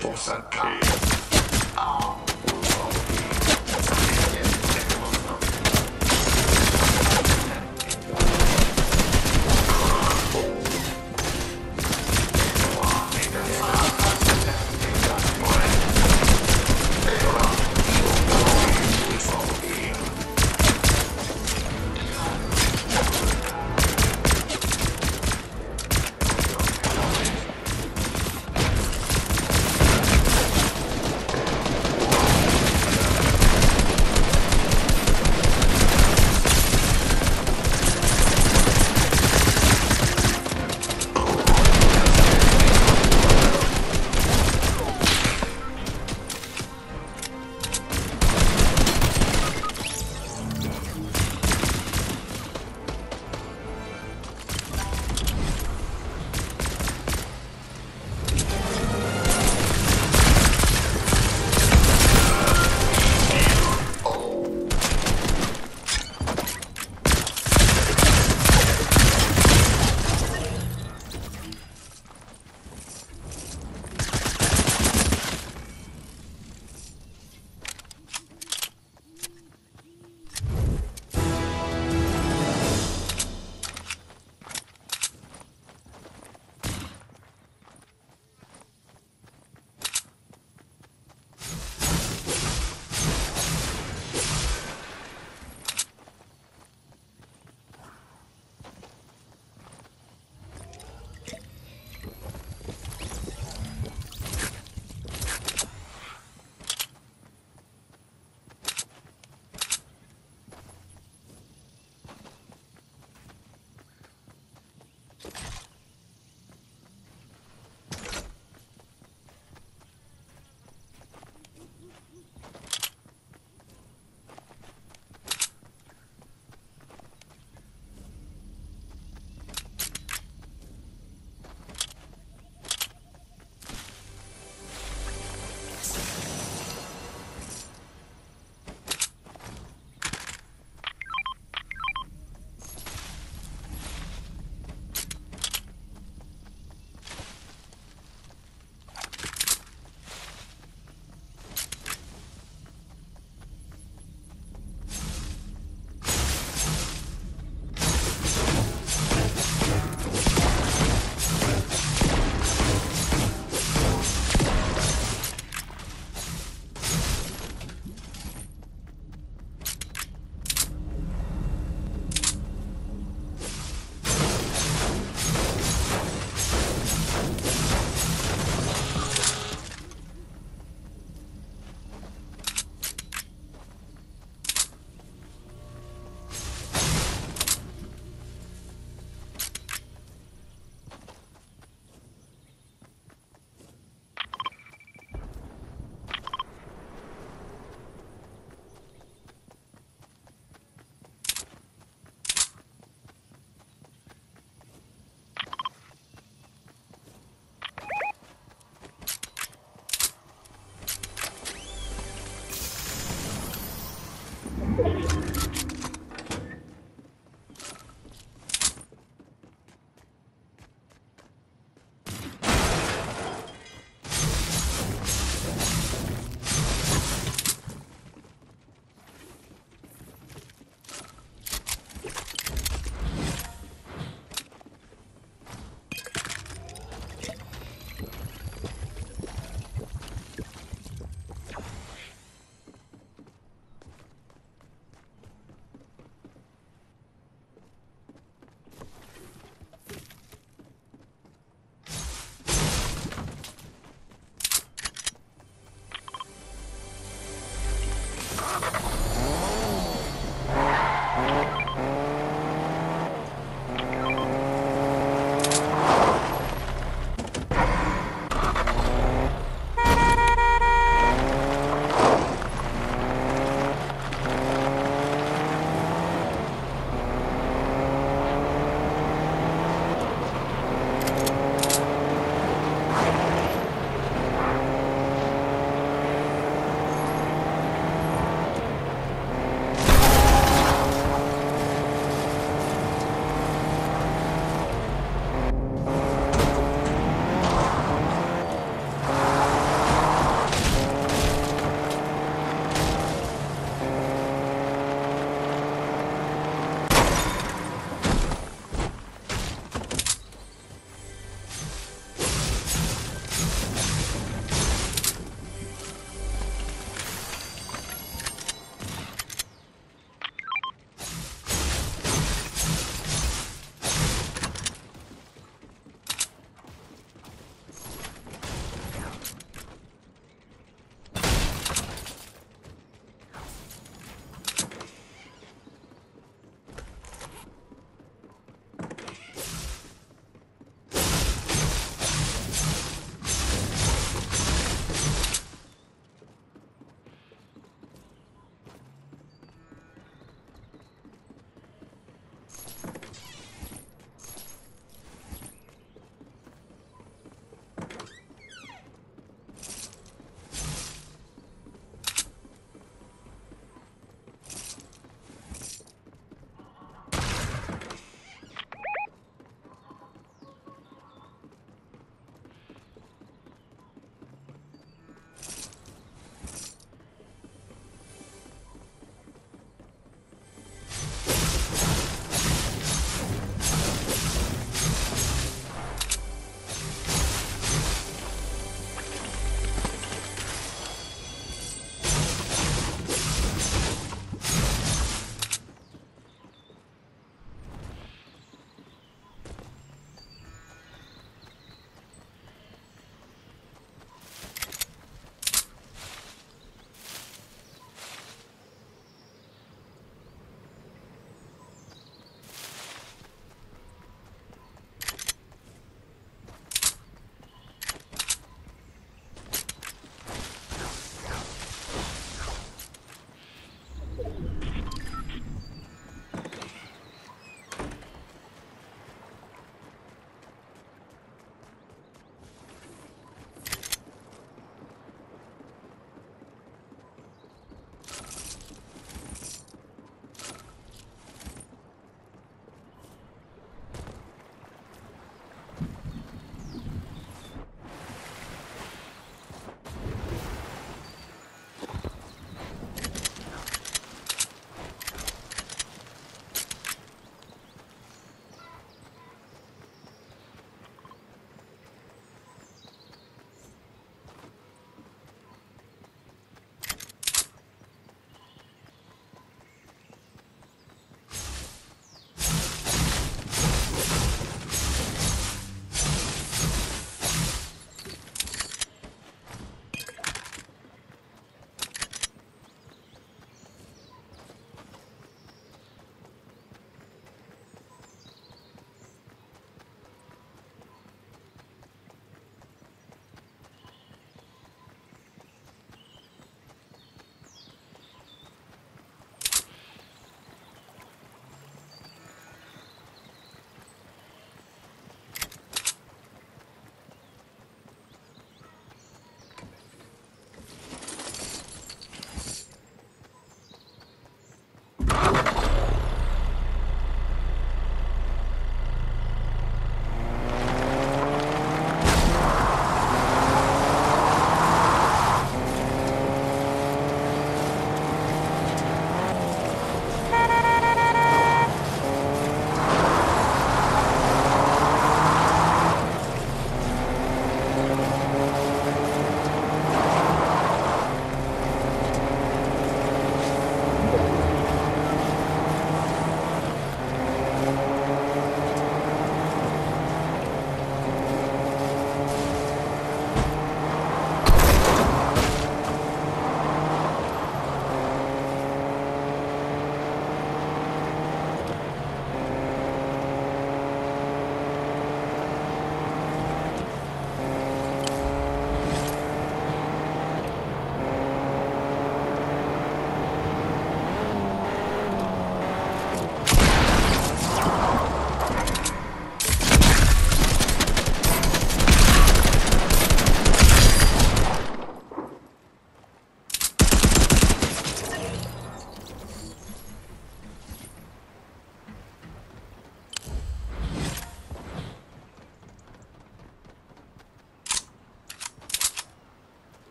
don't stop